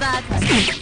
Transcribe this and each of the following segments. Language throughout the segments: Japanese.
ま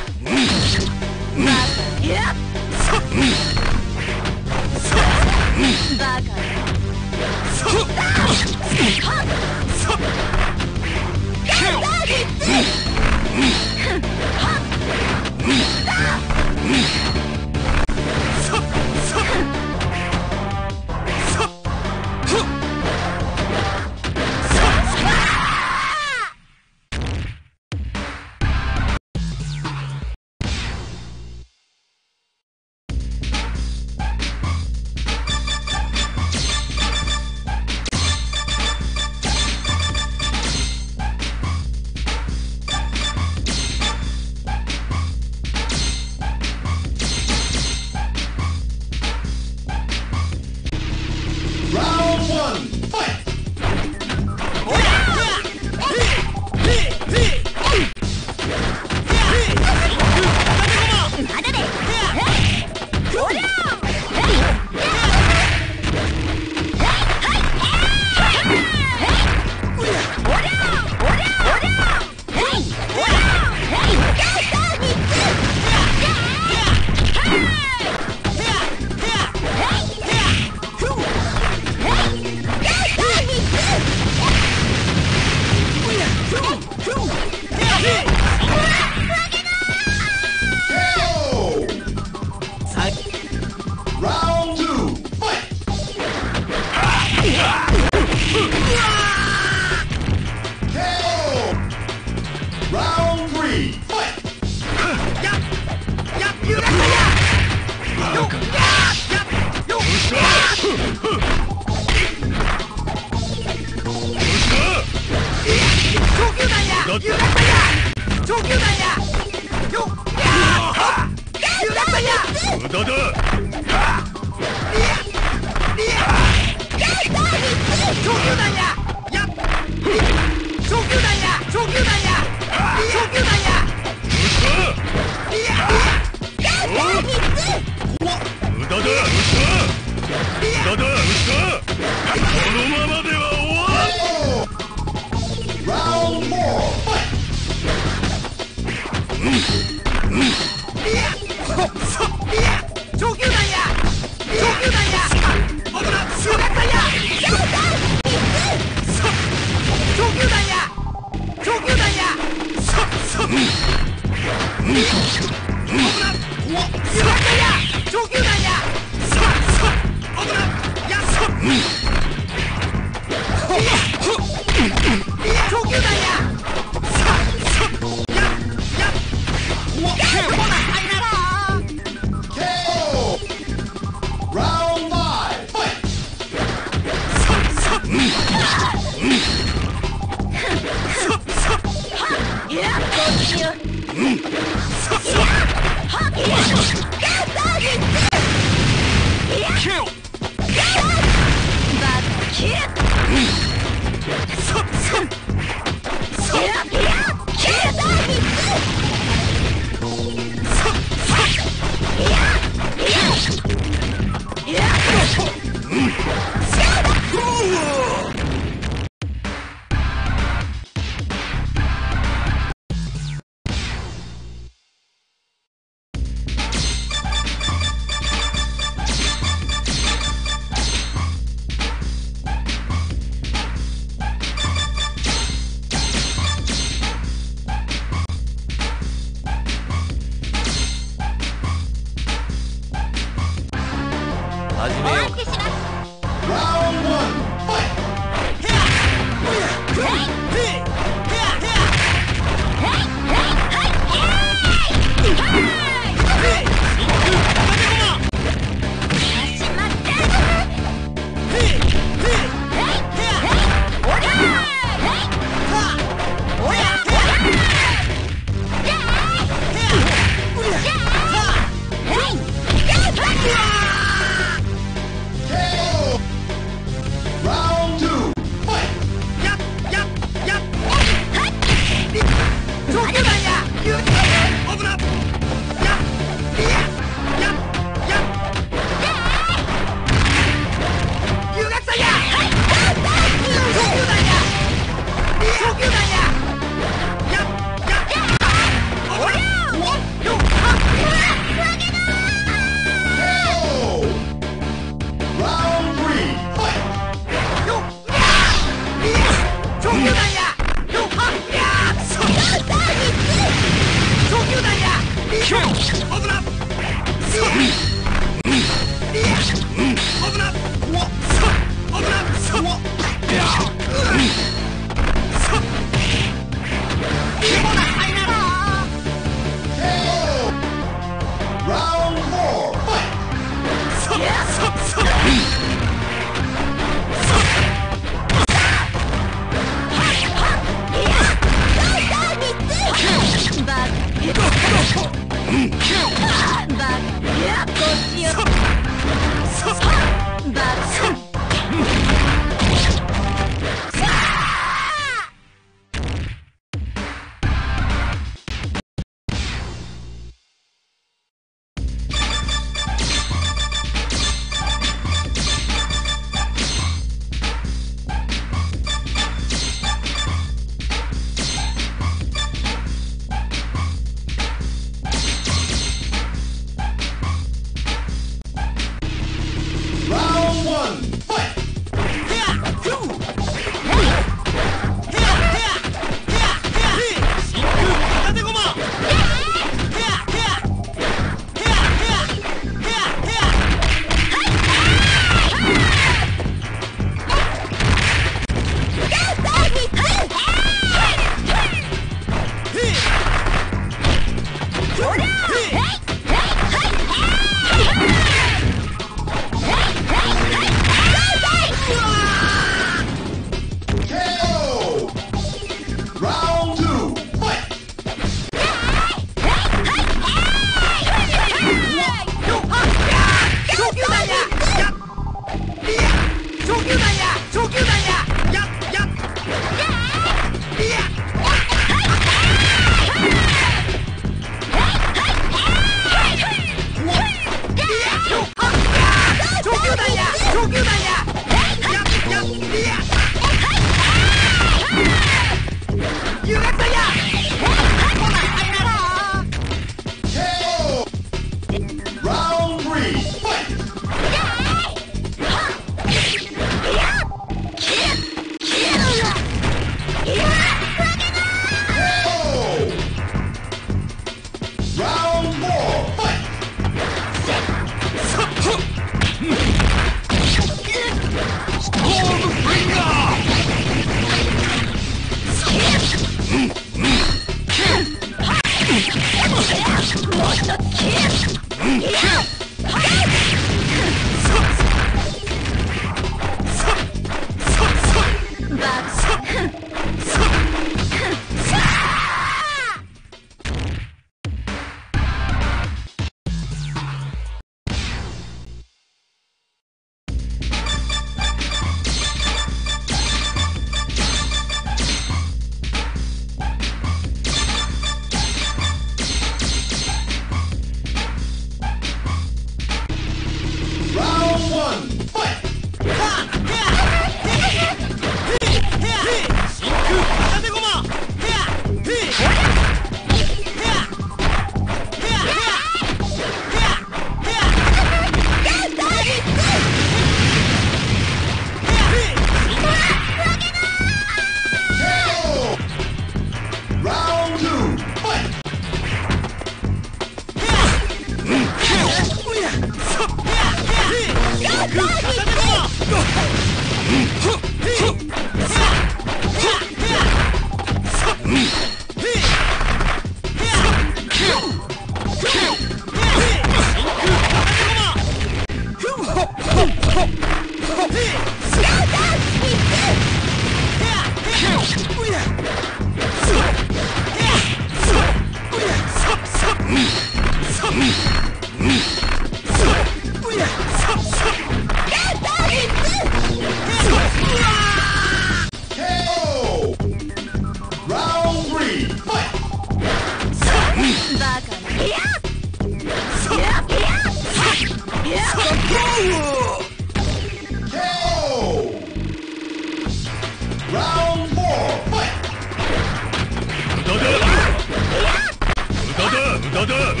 Yeah!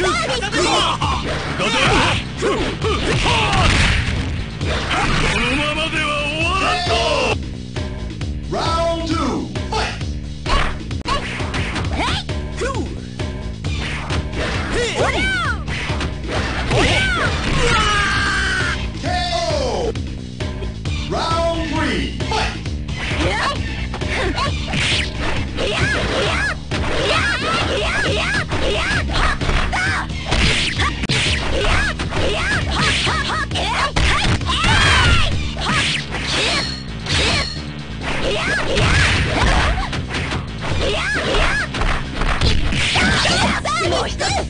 このままでは。Hey!